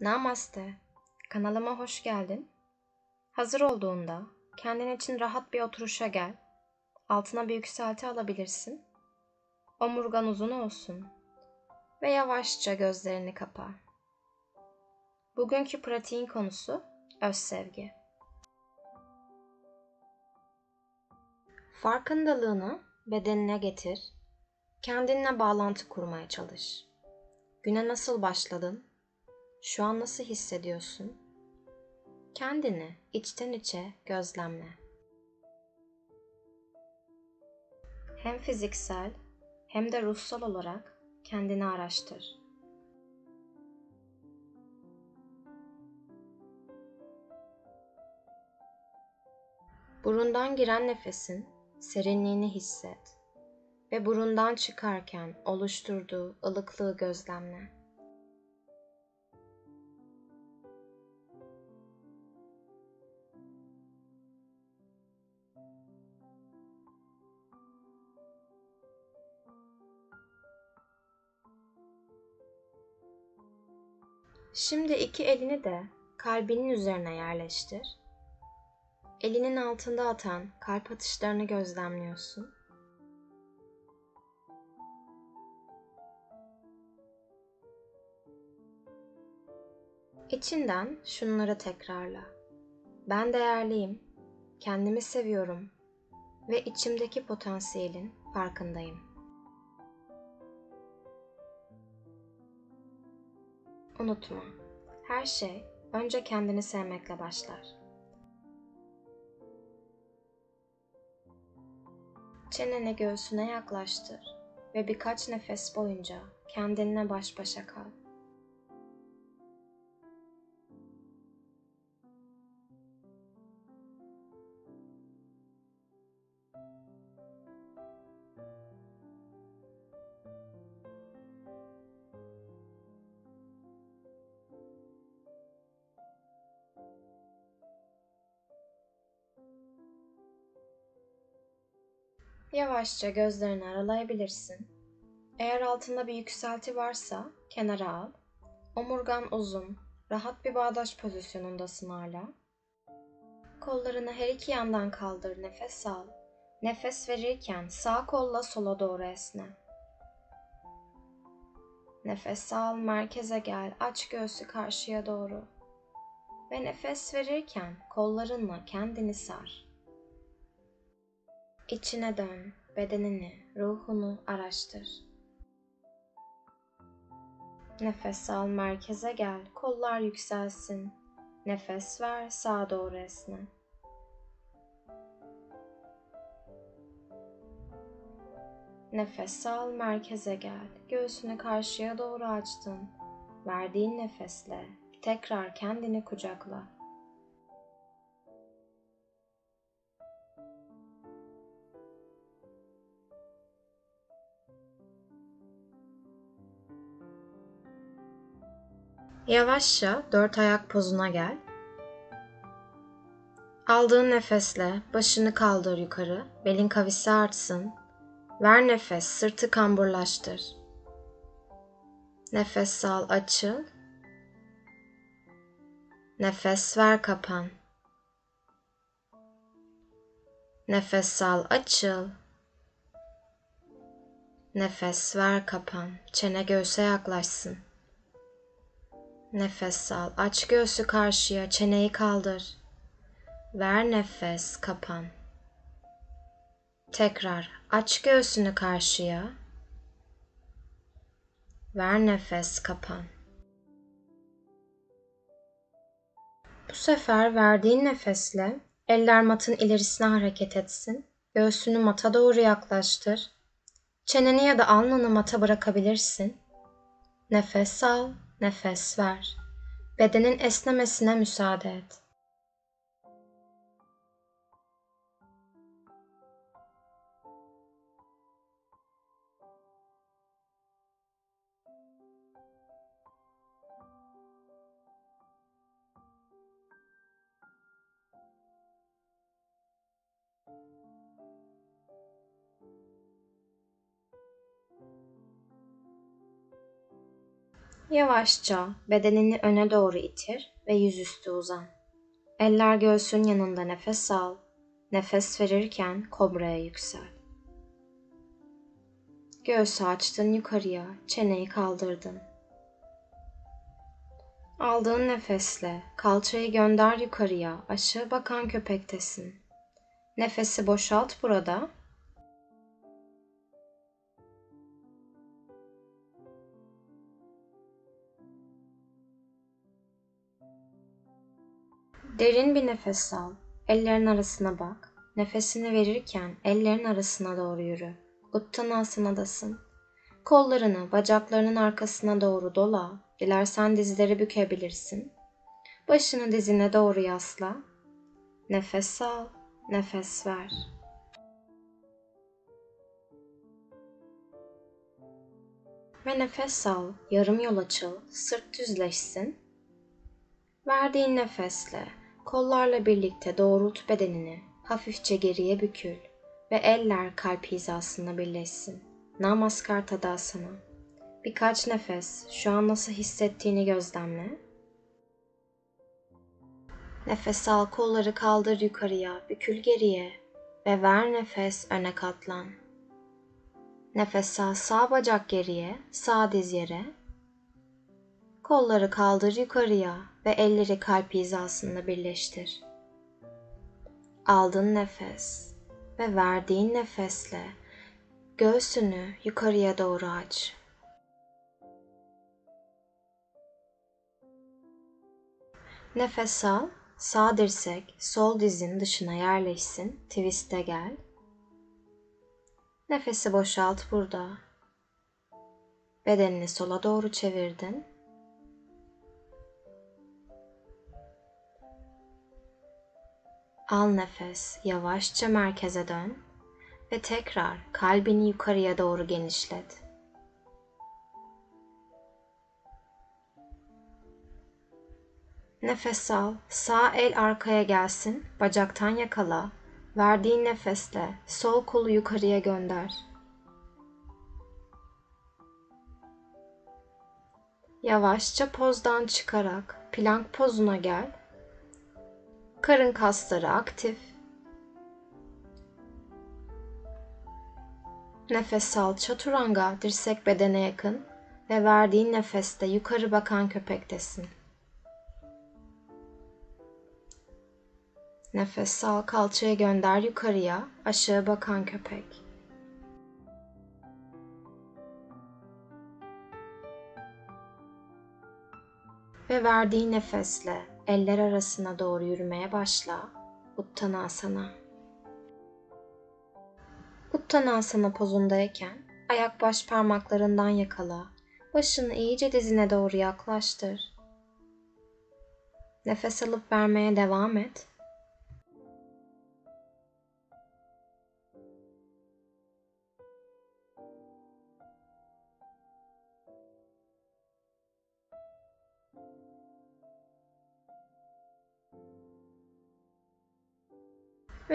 Namaste. Kanalıma hoş geldin. Hazır olduğunda kendin için rahat bir oturuşa gel. Altına bir yükselti alabilirsin. Omurgan uzun olsun ve yavaşça gözlerini kapa. Bugünkü pratiğin konusu öz sevgi. Farkındalığını bedenine getir. Kendinle bağlantı kurmaya çalış. Güne nasıl başladın? Şu an nasıl hissediyorsun? Kendini içten içe gözlemle. Hem fiziksel hem de ruhsal olarak kendini araştır. Burundan giren nefesin serinliğini hisset ve burundan çıkarken oluşturduğu ılıklığı gözlemle. Şimdi iki elini de kalbinin üzerine yerleştir. Elinin altında atan kalp atışlarını gözlemliyorsun. İçinden şunları tekrarla. Ben değerliyim, kendimi seviyorum ve içimdeki potansiyelin farkındayım. Unutma, her şey önce kendini sevmekle başlar. Çeneni göğsüne yaklaştır ve birkaç nefes boyunca kendinle baş başa kal. Yavaşça gözlerini aralayabilirsin. Eğer altında bir yükselti varsa kenara al. Omurgan uzun, rahat bir bağdaş pozisyonundasın hala. Kollarını her iki yandan kaldır, nefes al. Nefes verirken sağ kolla sola doğru esne. Nefes al, merkeze gel, aç göğsü karşıya doğru. Ve nefes verirken kollarınla kendini sar. İçine dön, bedenini, ruhunu araştır. Nefes al, merkeze gel, kollar yükselsin. Nefes ver, sağa doğru esne. Nefes al, merkeze gel. Göğsünü karşıya doğru açtın. Verdiğin nefesle tekrar kendini kucakla. Yavaşça dört ayak pozuna gel. Aldığın nefesle başını kaldır yukarı, belin kavisi artsın. Ver nefes, sırtı kamburlaştır. Nefes al, açıl. Nefes ver, kapan. Nefes al, açıl. Nefes ver, kapan. Çene göğse yaklaşsın. Nefes al. Aç göğsü karşıya. Çeneyi kaldır. Ver nefes. Kapan. Tekrar aç göğsünü karşıya. Ver nefes. Kapan. Bu sefer verdiğin nefesle eller matın ilerisine hareket etsin. Göğsünü mata doğru yaklaştır. Çeneni ya da alnını mata bırakabilirsin. Nefes al nefes ver. Bedenin esnemesine müsaade et. Yavaşça bedenini öne doğru itir ve yüzüstü uzan. Eller göğsün yanında nefes al. Nefes verirken kobraya yüksel. Göğsü açtın yukarıya, çeneyi kaldırdın. Aldığın nefesle kalçayı gönder yukarıya, aşağı bakan köpektesin. Nefesi boşalt burada. Derin bir nefes al. Ellerin arasına bak. Nefesini verirken ellerin arasına doğru yürü. Uttanasana'dasın. Kollarını bacaklarının arkasına doğru dola. Dilersen dizleri bükebilirsin. Başını dizine doğru yasla. Nefes al, nefes ver. Ve nefes al, yarım yol açıl, sırt düzleşsin. Verdiğin nefesle kollarla birlikte doğrult bedenini, hafifçe geriye bükül ve eller kalp hizasında birleşsin. Namaskar Tadasana. Birkaç nefes, şu an nasıl hissettiğini gözlemle. Nefes al, kolları kaldır yukarıya, bükül geriye ve ver nefes öne katlan. Nefes al, sağ bacak geriye, sağ diz yere. Kolları kaldır yukarıya ve elleri kalp hizasında birleştir. Aldın nefes ve verdiğin nefesle göğsünü yukarıya doğru aç. Nefes al, sağ dirsek sol dizin dışına yerleşsin, twist'e gel. Nefesi boşalt burada. Bedenini sola doğru çevirdin. Al nefes, yavaşça merkeze dön ve tekrar kalbini yukarıya doğru genişlet. Nefes al, sağ el arkaya gelsin, bacaktan yakala. Verdiğin nefesle sol kolu yukarıya gönder. Yavaşça pozdan çıkarak plank pozuna gel. Karın kasları aktif. Nefes al çaturanga dirsek bedene yakın ve verdiğin nefeste yukarı bakan köpektesin. Nefes al kalçaya gönder yukarıya aşağı bakan köpek. Ve verdiğin nefesle eller arasına doğru yürümeye başla. Uttanasana. Uttanasana pozundayken ayak baş parmaklarından yakala. Başını iyice dizine doğru yaklaştır. Nefes alıp vermeye devam et.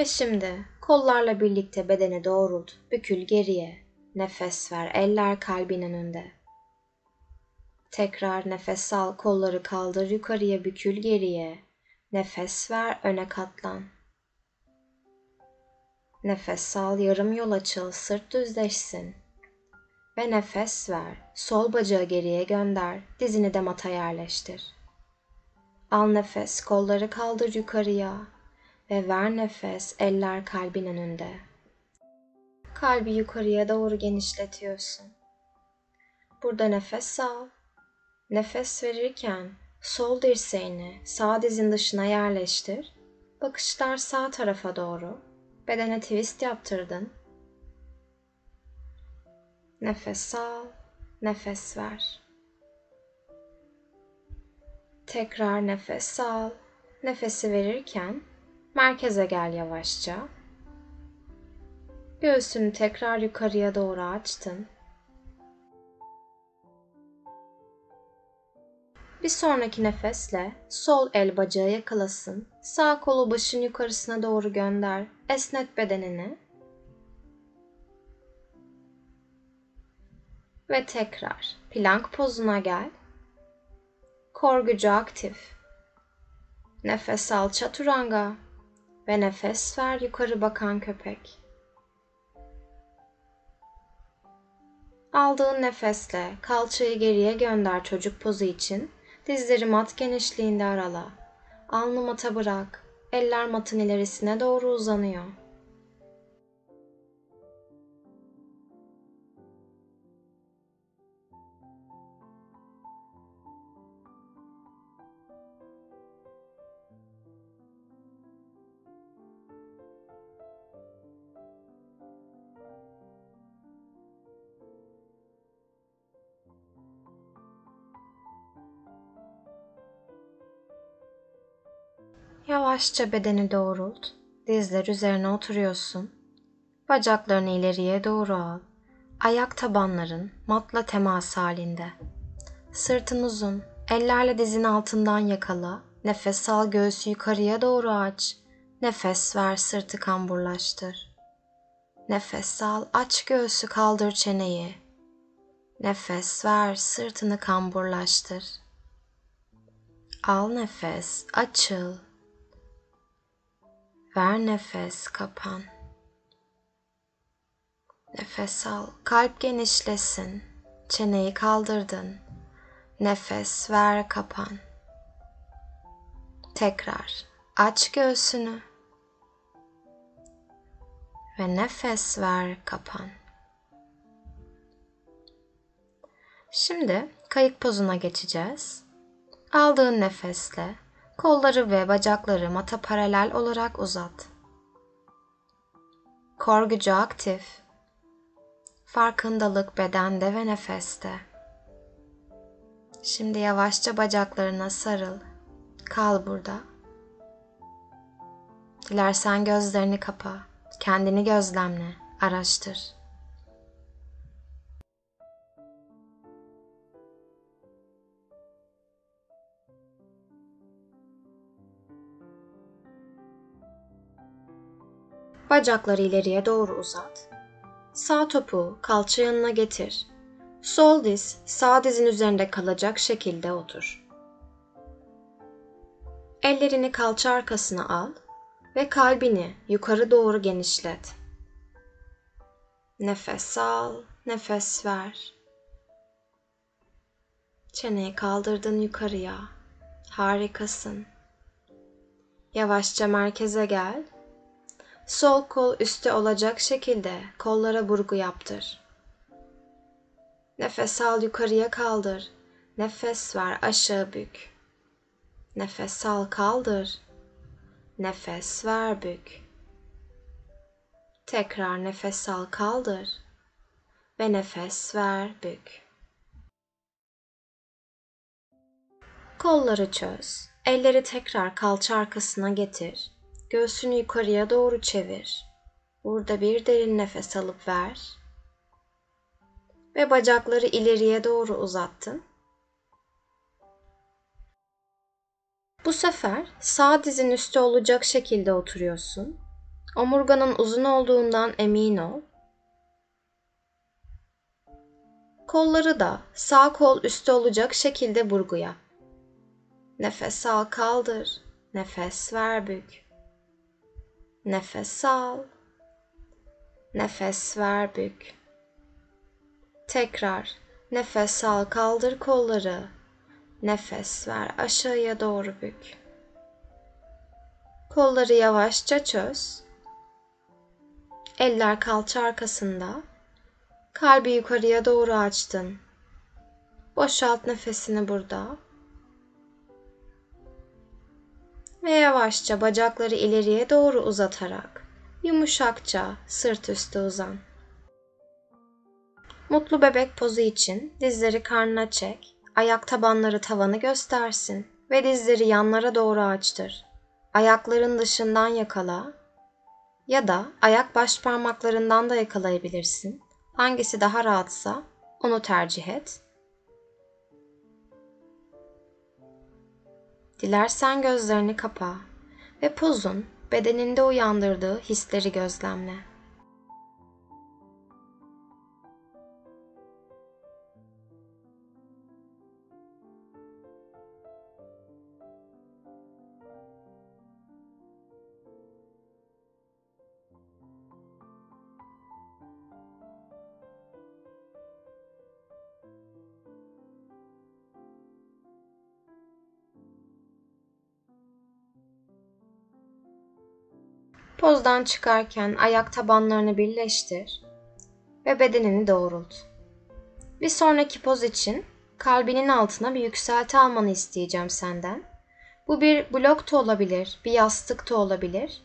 Ve şimdi kollarla birlikte bedeni doğrult, bükül geriye. Nefes ver, eller kalbin önünde. Tekrar nefes al, kolları kaldır, yukarıya bükül geriye. Nefes ver, öne katlan. Nefes al, yarım yol açıl, sırt düzleşsin. Ve nefes ver, sol bacağı geriye gönder, dizini de mata yerleştir. Al nefes, kolları kaldır yukarıya, ve ver nefes eller kalbin önünde. Kalbi yukarıya doğru genişletiyorsun. Burada nefes al. Nefes verirken sol dirseğini sağ dizin dışına yerleştir. Bakışlar sağ tarafa doğru. Bedene twist yaptırdın. Nefes al, nefes ver. Tekrar nefes al. Nefesi verirken Merkeze gel yavaşça. Göğsünü tekrar yukarıya doğru açtın. Bir sonraki nefesle sol el bacağı yakalasın. Sağ kolu başın yukarısına doğru gönder. Esnet bedenini. Ve tekrar plank pozuna gel. Kor gücü aktif. Nefes al çaturanga ve nefes ver yukarı bakan köpek. Aldığın nefesle kalçayı geriye gönder çocuk pozu için. Dizleri mat genişliğinde arala. Alnı mata bırak. Eller matın ilerisine doğru uzanıyor. Yavaşça bedeni doğrult. Dizler üzerine oturuyorsun. Bacaklarını ileriye doğru al. Ayak tabanların matla temas halinde. Sırtın uzun. Ellerle dizin altından yakala. Nefes al göğsü yukarıya doğru aç. Nefes ver sırtı kamburlaştır. Nefes al aç göğsü kaldır çeneyi. Nefes ver sırtını kamburlaştır. Al nefes açıl. Ver nefes, kapan. Nefes al, kalp genişlesin. Çeneyi kaldırdın. Nefes ver, kapan. Tekrar aç göğsünü. Ve nefes ver, kapan. Şimdi kayık pozuna geçeceğiz. Aldığın nefesle Kolları ve bacakları mata paralel olarak uzat. Kor gücü aktif. Farkındalık bedende ve nefeste. Şimdi yavaşça bacaklarına sarıl. Kal burada. Dilersen gözlerini kapa. Kendini gözlemle, araştır. Bacakları ileriye doğru uzat. Sağ topuğu kalça yanına getir. Sol diz sağ dizin üzerinde kalacak şekilde otur. Ellerini kalça arkasına al ve kalbini yukarı doğru genişlet. Nefes al, nefes ver. Çeneyi kaldırdın yukarıya. Harikasın. Yavaşça merkeze gel Sol kol üstte olacak şekilde kollara vurgu yaptır. Nefes al yukarıya kaldır. Nefes ver aşağı bük. Nefes al kaldır. Nefes ver bük. Tekrar nefes al kaldır ve nefes ver bük. Kolları çöz. Elleri tekrar kalça arkasına getir. Göğsünü yukarıya doğru çevir. Burada bir derin nefes alıp ver. Ve bacakları ileriye doğru uzattın. Bu sefer sağ dizin üstü olacak şekilde oturuyorsun. Omurganın uzun olduğundan emin ol. Kolları da sağ kol üstü olacak şekilde vurgu yap. Nefes al kaldır. Nefes ver bük. Nefes al. Nefes ver bük. Tekrar nefes al kaldır kolları. Nefes ver aşağıya doğru bük. Kolları yavaşça çöz. Eller kalça arkasında. Kalbi yukarıya doğru açtın. Boşalt nefesini burada. Ve yavaşça bacakları ileriye doğru uzatarak yumuşakça sırt üstü uzan. Mutlu bebek pozu için dizleri karnına çek, ayak tabanları tavanı göstersin ve dizleri yanlara doğru açtır. Ayakların dışından yakala ya da ayak baş parmaklarından da yakalayabilirsin. Hangisi daha rahatsa onu tercih et. Dilersen gözlerini kapa ve pozun bedeninde uyandırdığı hisleri gözlemle. Pozdan çıkarken ayak tabanlarını birleştir ve bedenini doğrult. Bir sonraki poz için kalbinin altına bir yükselti almanı isteyeceğim senden. Bu bir blok da olabilir, bir yastık da olabilir.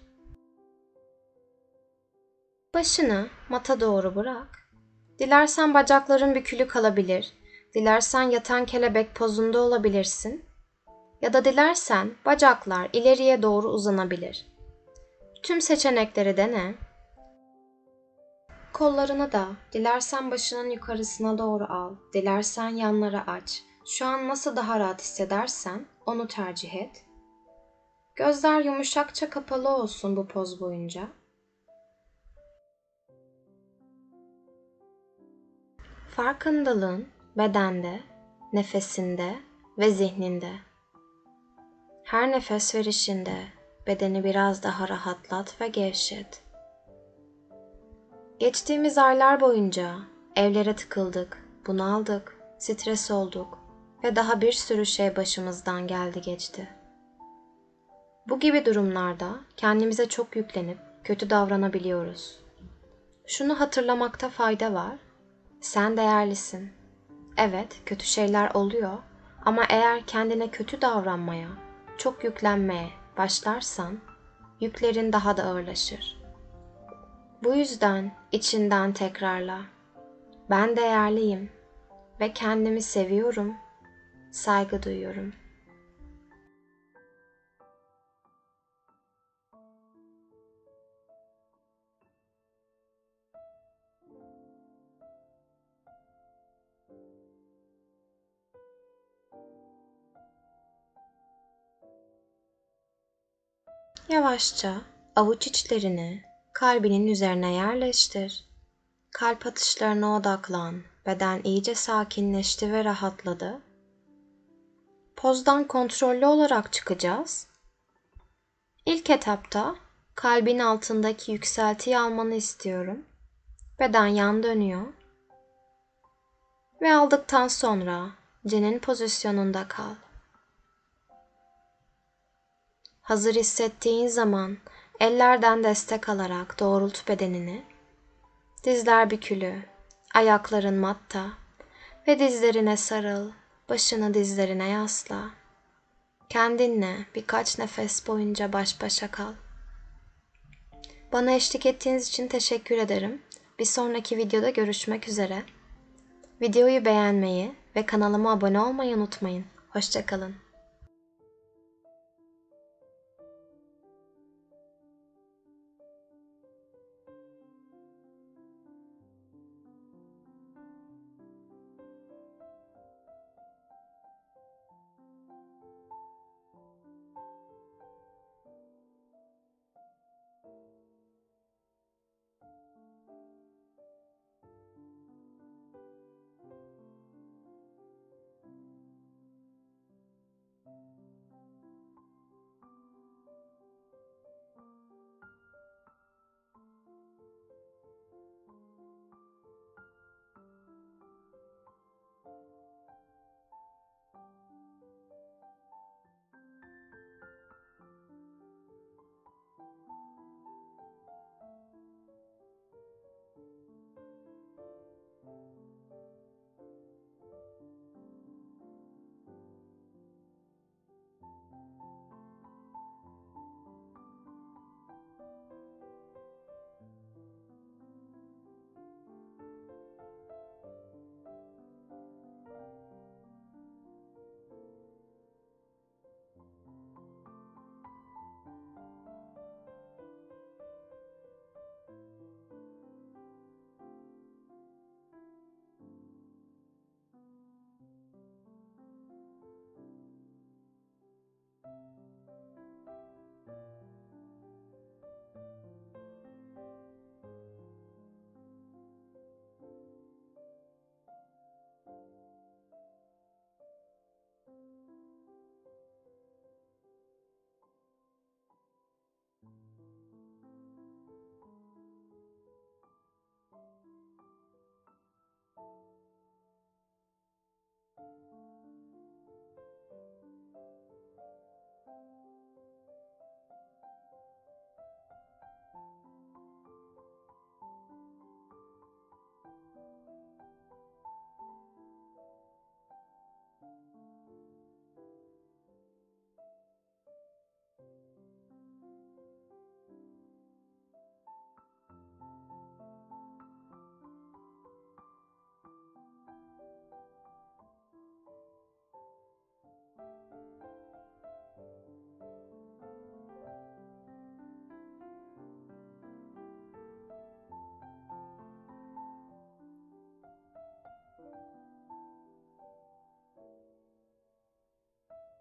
Başını mata doğru bırak. Dilersen bacakların bükülü kalabilir. Dilersen yatan kelebek pozunda olabilirsin. Ya da dilersen bacaklar ileriye doğru uzanabilir. Tüm seçenekleri dene. Kollarını da dilersen başının yukarısına doğru al, dilersen yanlara aç. Şu an nasıl daha rahat hissedersen onu tercih et. Gözler yumuşakça kapalı olsun bu poz boyunca. Farkındalığın bedende, nefesinde ve zihninde. Her nefes verişinde bedeni biraz daha rahatlat ve gevşet. Geçtiğimiz aylar boyunca evlere tıkıldık, bunaldık, stres olduk ve daha bir sürü şey başımızdan geldi geçti. Bu gibi durumlarda kendimize çok yüklenip kötü davranabiliyoruz. Şunu hatırlamakta fayda var. Sen değerlisin. Evet, kötü şeyler oluyor ama eğer kendine kötü davranmaya, çok yüklenmeye başlarsan yüklerin daha da ağırlaşır. Bu yüzden içinden tekrarla. Ben değerliyim ve kendimi seviyorum, saygı duyuyorum. Yavaşça avuç içlerini kalbinin üzerine yerleştir. Kalp atışlarına odaklan. Beden iyice sakinleşti ve rahatladı. Pozdan kontrollü olarak çıkacağız. İlk etapta kalbin altındaki yükseltiyi almanı istiyorum. Beden yan dönüyor. Ve aldıktan sonra cenin pozisyonunda kal. Hazır hissettiğin zaman ellerden destek alarak doğrult bedenini. Dizler bükülü, ayakların matta ve dizlerine sarıl, başını dizlerine yasla. Kendinle birkaç nefes boyunca baş başa kal. Bana eşlik ettiğiniz için teşekkür ederim. Bir sonraki videoda görüşmek üzere. Videoyu beğenmeyi ve kanalıma abone olmayı unutmayın. Hoşçakalın.